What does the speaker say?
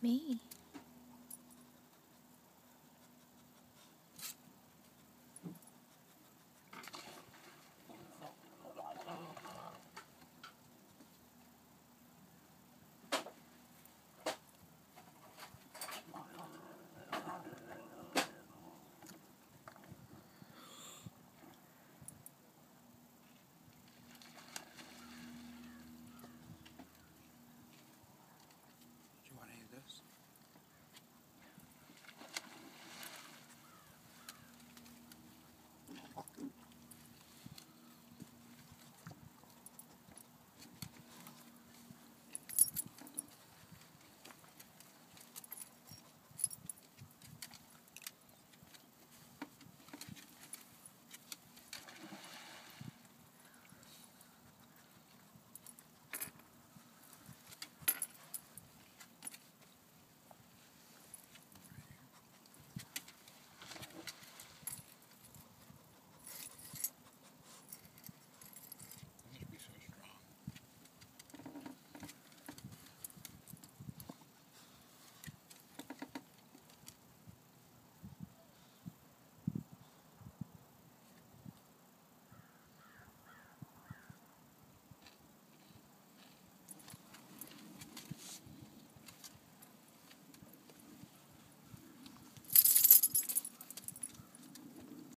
Me.